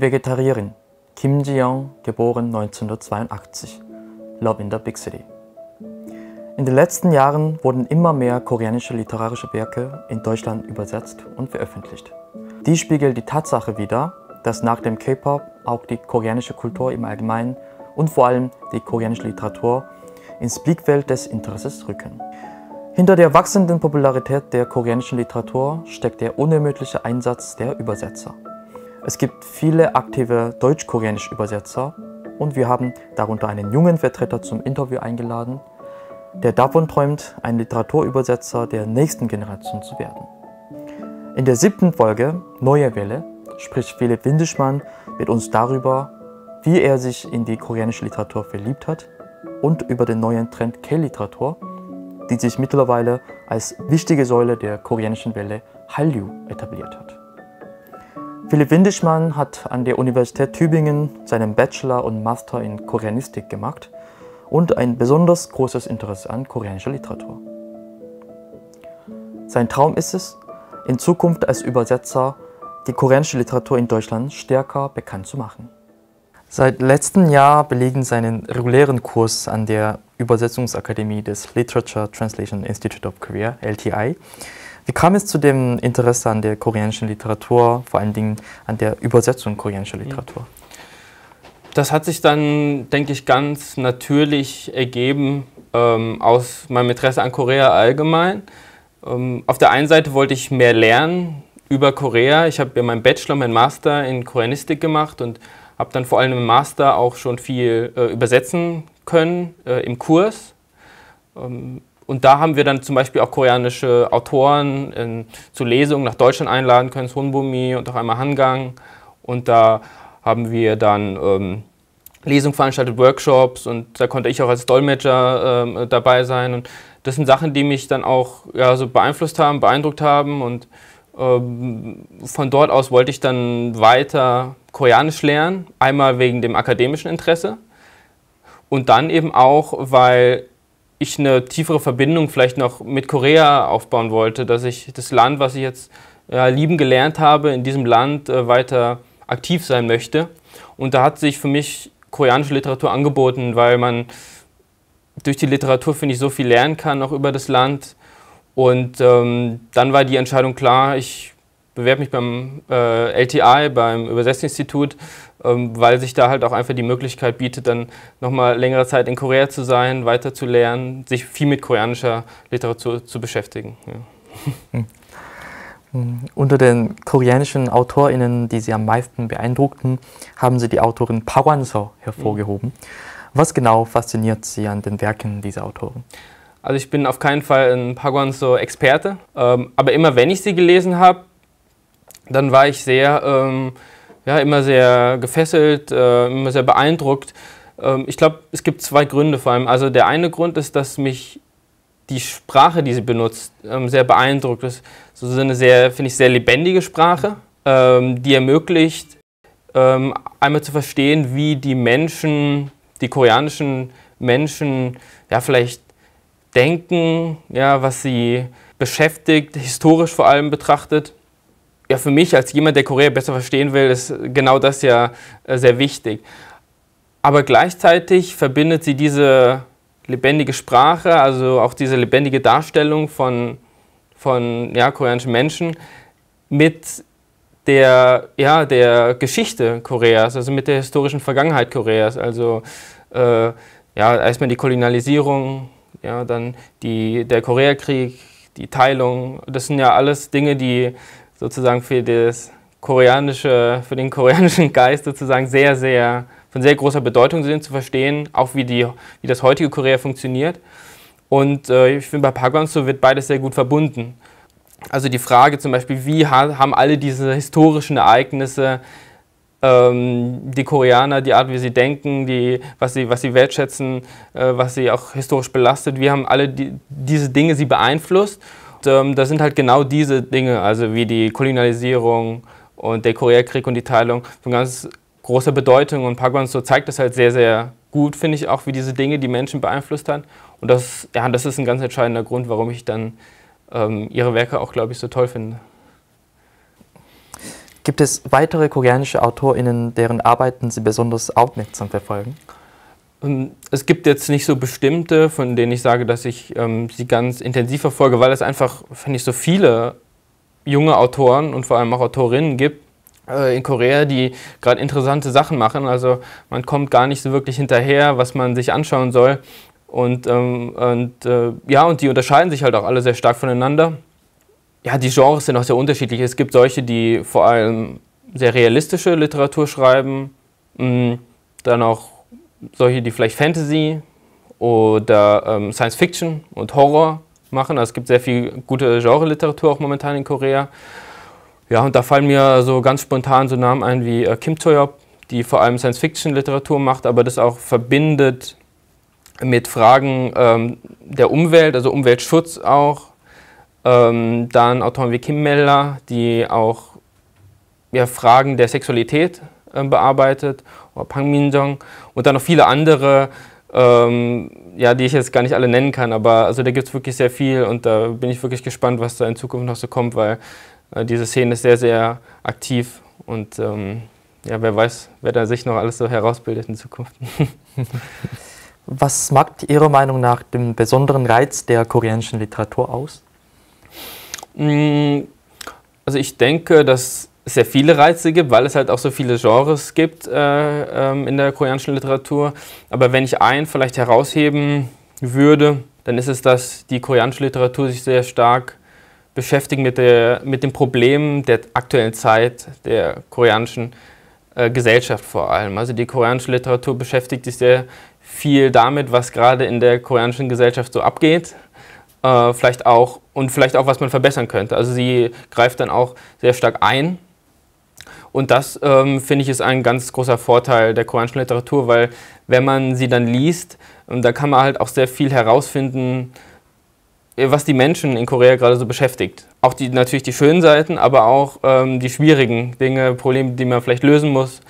Vegetarierin Kim Ji-young, geboren 1982. Love in the Big City. In den letzten Jahren wurden immer mehr koreanische literarische Werke in Deutschland übersetzt und veröffentlicht. Dies spiegelt die Tatsache wider, dass nach dem K-Pop auch die koreanische Kultur im Allgemeinen und vor allem die koreanische Literatur ins Blickfeld des Interesses rücken. Hinter der wachsenden Popularität der koreanischen Literatur steckt der unermüdliche Einsatz der Übersetzer. Es gibt viele aktive deutsch-koreanische Übersetzer und wir haben darunter einen jungen Vertreter zum Interview eingeladen, der davon träumt, ein Literaturübersetzer der nächsten Generation zu werden. In der siebten Folge Neue Welle spricht Philipp Windischmann mit uns darüber, wie er sich in die koreanische Literatur verliebt hat und über den neuen Trend K-Literatur, die sich mittlerweile als wichtige Säule der koreanischen Welle Hallyu etabliert hat. Philipp Windischmann hat an der Universität Tübingen seinen Bachelor und Master in Koreanistik gemacht und ein besonders großes Interesse an koreanischer Literatur. Sein Traum ist es, in Zukunft als Übersetzer die koreanische Literatur in Deutschland stärker bekannt zu machen. Seit letztem Jahr belegen Sie einen regulären Kurs an der Übersetzungsakademie des Literature Translation Institute of Korea, LTI. Wie kam es zu dem Interesse an der koreanischen Literatur, vor allen Dingen an der Übersetzung koreanischer Literatur? Das hat sich dann, denke ich, ganz natürlich ergeben ähm, aus meinem Interesse an Korea allgemein. Ähm, auf der einen Seite wollte ich mehr lernen über Korea. Ich habe ja meinen Bachelor, meinen Master in Koreanistik gemacht und habe dann vor allem im Master auch schon viel äh, übersetzen können äh, im Kurs. Ähm, und da haben wir dann zum Beispiel auch koreanische Autoren in, zu Lesungen nach Deutschland einladen können, Sonbumi und auch einmal Hangang. Und da haben wir dann ähm, Lesungen veranstaltet, Workshops und da konnte ich auch als Dolmetscher ähm, dabei sein. Und das sind Sachen, die mich dann auch ja, so beeinflusst haben, beeindruckt haben. Und ähm, von dort aus wollte ich dann weiter Koreanisch lernen, einmal wegen dem akademischen Interesse und dann eben auch, weil ich eine tiefere Verbindung vielleicht noch mit Korea aufbauen wollte, dass ich das Land, was ich jetzt ja, lieben gelernt habe, in diesem Land äh, weiter aktiv sein möchte. Und da hat sich für mich koreanische Literatur angeboten, weil man durch die Literatur, finde ich, so viel lernen kann, auch über das Land. Und ähm, dann war die Entscheidung klar, ich bewerbe mich beim äh, LTI, beim Übersetzungsinstitut, ähm, weil sich da halt auch einfach die Möglichkeit bietet, dann nochmal längere Zeit in Korea zu sein, weiter zu lernen, sich viel mit koreanischer Literatur zu beschäftigen. Ja. Unter den koreanischen AutorInnen, die Sie am meisten beeindruckten, haben Sie die Autorin Park Wan-seo hervorgehoben. Mhm. Was genau fasziniert Sie an den Werken dieser Autorin? Also ich bin auf keinen Fall ein Park Wan-seo Experte, ähm, aber immer wenn ich sie gelesen habe, dann war ich sehr, ähm, ja, immer sehr gefesselt, äh, immer sehr beeindruckt. Ähm, ich glaube, es gibt zwei Gründe vor allem. Also der eine Grund ist, dass mich die Sprache, die sie benutzt, ähm, sehr beeindruckt. Das ist so eine sehr, finde ich, sehr lebendige Sprache, ähm, die ermöglicht, ähm, einmal zu verstehen, wie die Menschen, die koreanischen Menschen, ja, vielleicht denken, ja, was sie beschäftigt, historisch vor allem betrachtet ja, für mich als jemand, der Korea besser verstehen will, ist genau das ja äh, sehr wichtig. Aber gleichzeitig verbindet sie diese lebendige Sprache, also auch diese lebendige Darstellung von, von ja, koreanischen Menschen mit der, ja, der Geschichte Koreas, also mit der historischen Vergangenheit Koreas. Also äh, ja, erstmal die Kolonialisierung, ja, dann die, der Koreakrieg, die Teilung. Das sind ja alles Dinge, die sozusagen für, das koreanische, für den koreanischen Geist sozusagen sehr, sehr von sehr großer Bedeutung sind zu verstehen, auch wie, die, wie das heutige Korea funktioniert. Und äh, ich finde, bei Park so wird beides sehr gut verbunden. Also die Frage zum Beispiel, wie haben alle diese historischen Ereignisse ähm, die Koreaner, die Art, wie sie denken, die, was, sie, was sie wertschätzen, äh, was sie auch historisch belastet, wie haben alle die, diese Dinge sie beeinflusst ähm, das sind halt genau diese Dinge, also wie die Kolonialisierung und der Koreakrieg und die Teilung von ganz großer Bedeutung. Und Park so zeigt das halt sehr, sehr gut, finde ich, auch wie diese Dinge die Menschen beeinflusst haben. Und das, ja, das ist ein ganz entscheidender Grund, warum ich dann ähm, ihre Werke auch, glaube ich, so toll finde. Gibt es weitere koreanische AutorInnen, deren Arbeiten Sie besonders aufmerksam verfolgen? Ähm, es gibt jetzt nicht so bestimmte, von denen ich sage, dass ich ähm, sie ganz intensiv verfolge, weil es einfach, finde ich, so viele junge Autoren und vor allem auch Autorinnen gibt äh, in Korea, die gerade interessante Sachen machen. Also man kommt gar nicht so wirklich hinterher, was man sich anschauen soll. Und, ähm, und äh, ja, und die unterscheiden sich halt auch alle sehr stark voneinander. Ja, die Genres sind auch sehr unterschiedlich. Es gibt solche, die vor allem sehr realistische Literatur schreiben, mh, dann auch solche, die vielleicht Fantasy oder ähm, Science Fiction und Horror machen. Also es gibt sehr viel gute Genre-Literatur auch momentan in Korea. Ja, und da fallen mir so ganz spontan so Namen ein wie äh, Kim Toyop, die vor allem Science-Fiction-Literatur macht, aber das auch verbindet mit Fragen ähm, der Umwelt, also Umweltschutz auch. Ähm, dann Autoren wie Kim Meller, die auch ja, Fragen der Sexualität äh, bearbeitet, oder Pang Minjong und dann noch viele andere, ähm, ja, die ich jetzt gar nicht alle nennen kann, aber also da gibt es wirklich sehr viel und da bin ich wirklich gespannt, was da in Zukunft noch so kommt, weil äh, diese Szene ist sehr, sehr aktiv und ähm, ja, wer weiß, wer da sich noch alles so herausbildet in Zukunft. Was macht Ihrer Meinung nach den besonderen Reiz der koreanischen Literatur aus? Mm, also ich denke, dass sehr viele Reize gibt, weil es halt auch so viele Genres gibt äh, ähm, in der koreanischen Literatur. Aber wenn ich einen vielleicht herausheben würde, dann ist es, dass die koreanische Literatur sich sehr stark beschäftigt mit, der, mit den Problemen der aktuellen Zeit der koreanischen äh, Gesellschaft vor allem. Also die koreanische Literatur beschäftigt sich sehr viel damit, was gerade in der koreanischen Gesellschaft so abgeht. Äh, vielleicht auch und vielleicht auch, was man verbessern könnte. Also sie greift dann auch sehr stark ein. Und das, ähm, finde ich, ist ein ganz großer Vorteil der koreanischen Literatur, weil wenn man sie dann liest, ähm, da kann man halt auch sehr viel herausfinden, äh, was die Menschen in Korea gerade so beschäftigt. Auch die, natürlich die schönen Seiten, aber auch ähm, die schwierigen Dinge, Probleme, die man vielleicht lösen muss.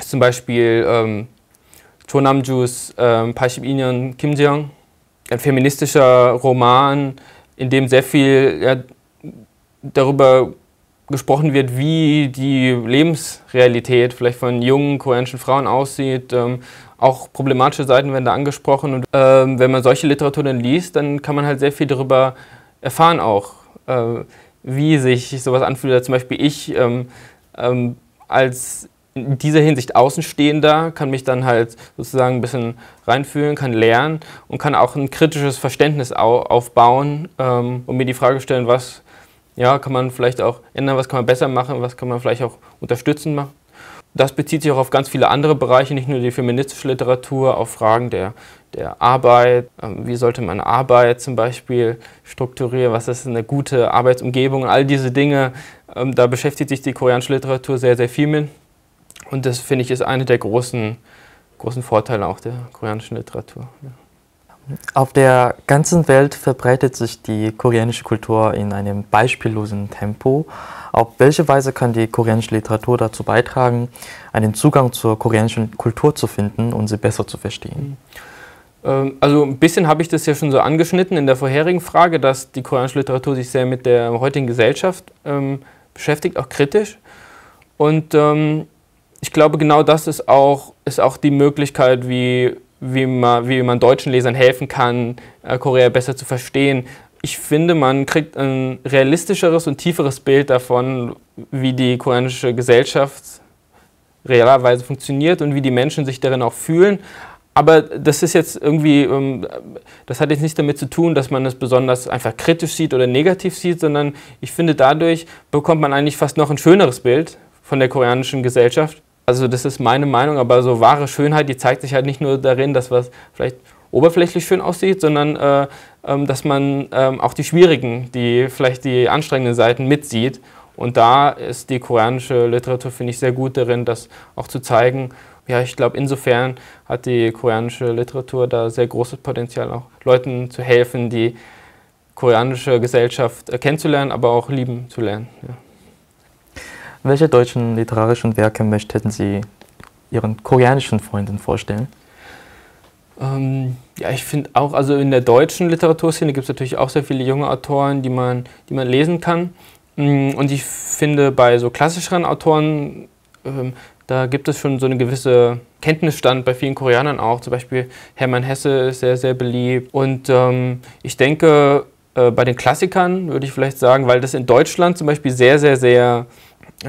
Zum Beispiel ähm, Cho Namjus ähm, 82년 Kim Jeong, ein feministischer Roman, in dem sehr viel ja, darüber gesprochen wird, wie die Lebensrealität vielleicht von jungen koreanischen Frauen aussieht. Ähm, auch problematische Seiten werden da angesprochen. Und ähm, wenn man solche Literatur dann liest, dann kann man halt sehr viel darüber erfahren auch, äh, wie sich sowas anfühlt. Zum Beispiel ich ähm, ähm als in dieser Hinsicht Außenstehender, kann mich dann halt sozusagen ein bisschen reinfühlen, kann lernen und kann auch ein kritisches Verständnis aufbauen ähm, und mir die Frage stellen, was ja, kann man vielleicht auch ändern, was kann man besser machen, was kann man vielleicht auch unterstützen machen. Das bezieht sich auch auf ganz viele andere Bereiche, nicht nur die feministische Literatur, auf Fragen der, der Arbeit. Ähm, wie sollte man Arbeit zum Beispiel strukturieren? Was ist eine gute Arbeitsumgebung? All diese Dinge, ähm, da beschäftigt sich die koreanische Literatur sehr, sehr viel mit. Und das finde ich ist einer der großen, großen Vorteile auch der koreanischen Literatur. Auf der ganzen Welt verbreitet sich die koreanische Kultur in einem beispiellosen Tempo. Auf welche Weise kann die koreanische Literatur dazu beitragen, einen Zugang zur koreanischen Kultur zu finden und sie besser zu verstehen? Ähm, also ein bisschen habe ich das ja schon so angeschnitten in der vorherigen Frage, dass die koreanische Literatur sich sehr mit der heutigen Gesellschaft ähm, beschäftigt, auch kritisch. Und ähm, ich glaube, genau das ist auch, ist auch die Möglichkeit, wie, wie, man, wie man deutschen Lesern helfen kann, äh, Korea besser zu verstehen. Ich finde, man kriegt ein realistischeres und tieferes Bild davon, wie die koreanische Gesellschaft realerweise funktioniert und wie die Menschen sich darin auch fühlen. Aber das ist jetzt irgendwie, ähm, das hat jetzt nichts damit zu tun, dass man es besonders einfach kritisch sieht oder negativ sieht, sondern ich finde, dadurch bekommt man eigentlich fast noch ein schöneres Bild von der koreanischen Gesellschaft. Also das ist meine Meinung, aber so wahre Schönheit, die zeigt sich halt nicht nur darin, dass was vielleicht oberflächlich schön aussieht, sondern äh, ähm, dass man ähm, auch die schwierigen, die vielleicht die anstrengenden Seiten mitsieht. Und da ist die koreanische Literatur, finde ich, sehr gut darin, das auch zu zeigen. Ja, ich glaube, insofern hat die koreanische Literatur da sehr großes Potenzial, auch Leuten zu helfen, die koreanische Gesellschaft äh, kennenzulernen, aber auch lieben zu lernen. Ja. Welche deutschen literarischen Werke möchten Sie Ihren koreanischen Freunden vorstellen? Ähm, ja, ich finde auch, also in der deutschen Literaturszene gibt es natürlich auch sehr viele junge Autoren, die man, die man lesen kann. Mm, und ich finde, bei so klassischeren Autoren, ähm, da gibt es schon so eine gewisse Kenntnisstand bei vielen Koreanern auch. Zum Beispiel Hermann Hesse ist sehr, sehr beliebt. Und ähm, ich denke, äh, bei den Klassikern würde ich vielleicht sagen, weil das in Deutschland zum Beispiel sehr, sehr, sehr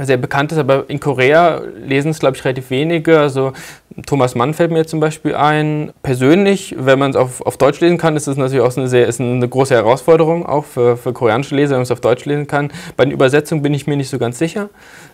sehr bekannt ist, aber in Korea lesen es, glaube ich, relativ wenige. Also Thomas Mann fällt mir zum Beispiel ein. Persönlich, wenn man es auf, auf Deutsch lesen kann, ist es natürlich auch eine, sehr, ist eine große Herausforderung, auch für, für koreanische Leser, wenn man es auf Deutsch lesen kann. Bei den Übersetzungen bin ich mir nicht so ganz sicher.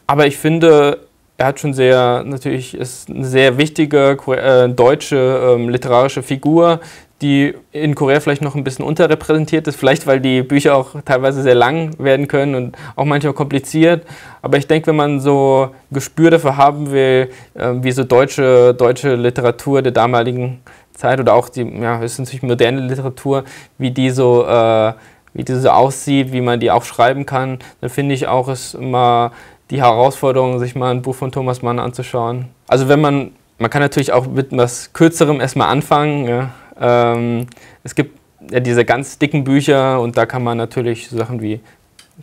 Aber ich finde, er hat schon sehr, natürlich ist eine sehr wichtige äh, deutsche ähm, literarische Figur, die in Korea vielleicht noch ein bisschen unterrepräsentiert ist, vielleicht weil die Bücher auch teilweise sehr lang werden können und auch manchmal kompliziert. Aber ich denke, wenn man so Gespür dafür haben will, äh, wie so deutsche, deutsche Literatur der damaligen Zeit oder auch die, ja, ist natürlich moderne Literatur, wie die so, äh, wie die so aussieht, wie man die auch schreiben kann, dann finde ich auch es immer die Herausforderung, sich mal ein Buch von Thomas Mann anzuschauen. Also wenn man, man kann natürlich auch mit etwas Kürzerem erstmal anfangen, ja, ähm, es gibt ja diese ganz dicken Bücher und da kann man natürlich Sachen wie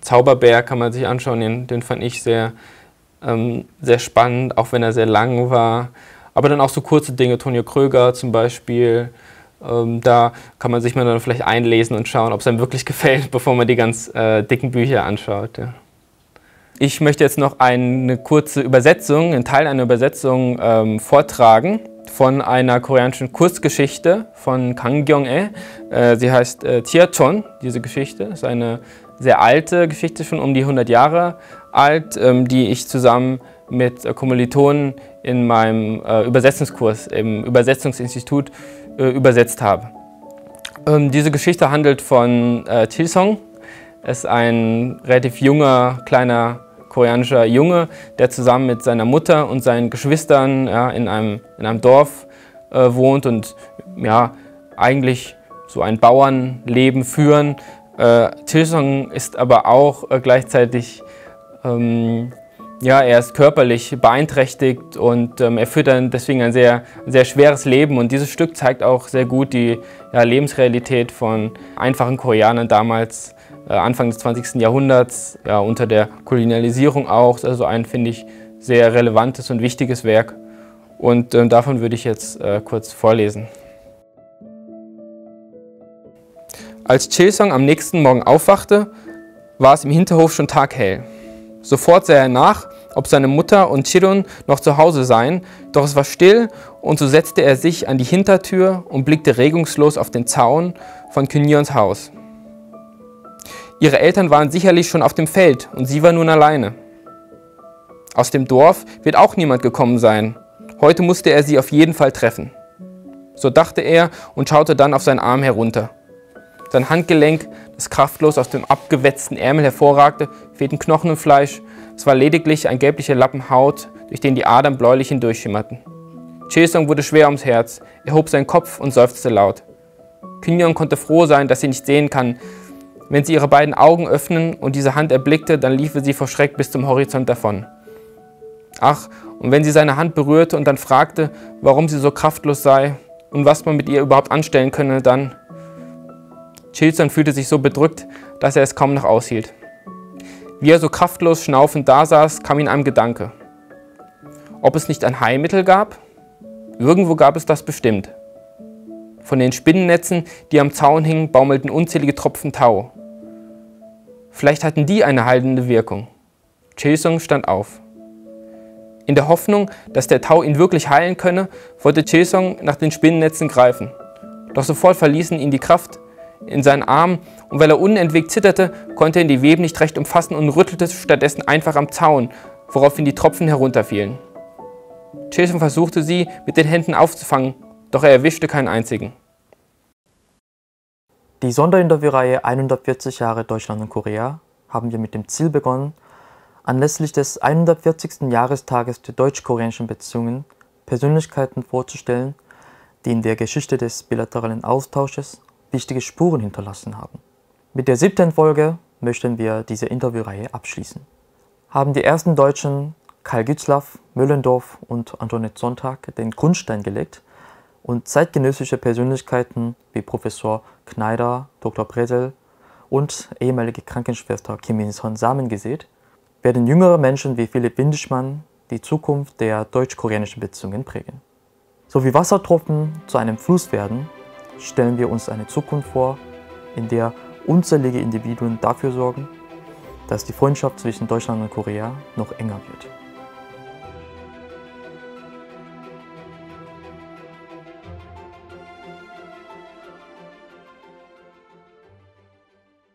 Zauberberg kann man sich anschauen, den, den fand ich sehr, ähm, sehr spannend, auch wenn er sehr lang war. Aber dann auch so kurze Dinge, Tonio Kröger zum Beispiel, ähm, da kann man sich mal dann vielleicht einlesen und schauen, ob es einem wirklich gefällt, bevor man die ganz äh, dicken Bücher anschaut. Ja. Ich möchte jetzt noch eine kurze Übersetzung, einen Teil einer Übersetzung ähm, vortragen von einer koreanischen Kurzgeschichte von Kang Kyung-e. Äh, sie heißt äh, Tiachon, diese Geschichte. ist eine sehr alte Geschichte, schon um die 100 Jahre alt, ähm, die ich zusammen mit äh, Kommilitonen in meinem äh, Übersetzungskurs im Übersetzungsinstitut übersetzt habe. Ähm, diese Geschichte handelt von äh, Chilsong. Er ist ein relativ junger, kleiner koreanischer Junge, der zusammen mit seiner Mutter und seinen Geschwistern ja, in, einem, in einem Dorf äh, wohnt und ja, eigentlich so ein Bauernleben führen. Äh, Tilsong ist aber auch äh, gleichzeitig, ähm, ja, er ist körperlich beeinträchtigt und ähm, er führt dann deswegen ein sehr, sehr schweres Leben. Und dieses Stück zeigt auch sehr gut die ja, Lebensrealität von einfachen Koreanern damals Anfang des 20. Jahrhunderts, ja, unter der Kolonialisierung auch. Also ein, finde ich, sehr relevantes und wichtiges Werk. Und äh, davon würde ich jetzt äh, kurz vorlesen. Als Chilsong am nächsten Morgen aufwachte, war es im Hinterhof schon taghell. Sofort sah er nach, ob seine Mutter und Chirun noch zu Hause seien, doch es war still und so setzte er sich an die Hintertür und blickte regungslos auf den Zaun von Kynyons Haus. Ihre Eltern waren sicherlich schon auf dem Feld und sie war nun alleine. Aus dem Dorf wird auch niemand gekommen sein. Heute musste er sie auf jeden Fall treffen. So dachte er und schaute dann auf seinen Arm herunter. Sein Handgelenk, das kraftlos aus dem abgewetzten Ärmel hervorragte, fehlten Knochen und Fleisch. Es war lediglich ein gelblicher Lappen Haut, durch den die Adern bläulich hindurchschimmerten. Chesong wurde schwer ums Herz. Er hob seinen Kopf und seufzte laut. Kinyon konnte froh sein, dass sie nicht sehen kann, wenn sie ihre beiden Augen öffnen und diese Hand erblickte, dann liefe sie vor Schreck bis zum Horizont davon. Ach, und wenn sie seine Hand berührte und dann fragte, warum sie so kraftlos sei und was man mit ihr überhaupt anstellen könne, dann... Chilson fühlte sich so bedrückt, dass er es kaum noch aushielt. Wie er so kraftlos schnaufend dasaß, kam ihm ein Gedanke. Ob es nicht ein Heilmittel gab? Irgendwo gab es das bestimmt. Von den Spinnennetzen, die am Zaun hingen, baumelten unzählige Tropfen Tau. Vielleicht hatten die eine heilende Wirkung. Chesung stand auf. In der Hoffnung, dass der Tau ihn wirklich heilen könne, wollte Chesong nach den Spinnennetzen greifen. Doch sofort verließen ihn die Kraft in seinen Armen und weil er unentwegt zitterte, konnte er die Weben nicht recht umfassen und rüttelte stattdessen einfach am Zaun, woraufhin die Tropfen herunterfielen. Chesong versuchte sie mit den Händen aufzufangen, doch er erwischte keinen einzigen. Die Sonderinterviewreihe 140 Jahre Deutschland und Korea haben wir mit dem Ziel begonnen, anlässlich des 140. Jahrestages der deutsch-koreanischen Beziehungen Persönlichkeiten vorzustellen, die in der Geschichte des bilateralen Austausches wichtige Spuren hinterlassen haben. Mit der siebten Folge möchten wir diese Interviewreihe abschließen. Haben die ersten Deutschen Karl Gützlaff, Müllendorf und Antoinette Sonntag den Grundstein gelegt, und zeitgenössische Persönlichkeiten wie Professor Kneider, Dr. Bresel und ehemalige Krankenschwester Kim In-son Samen gesät, werden jüngere Menschen wie Philipp Windischmann die Zukunft der deutsch-koreanischen Beziehungen prägen. So wie Wassertropfen zu einem Fluss werden, stellen wir uns eine Zukunft vor, in der unzählige Individuen dafür sorgen, dass die Freundschaft zwischen Deutschland und Korea noch enger wird.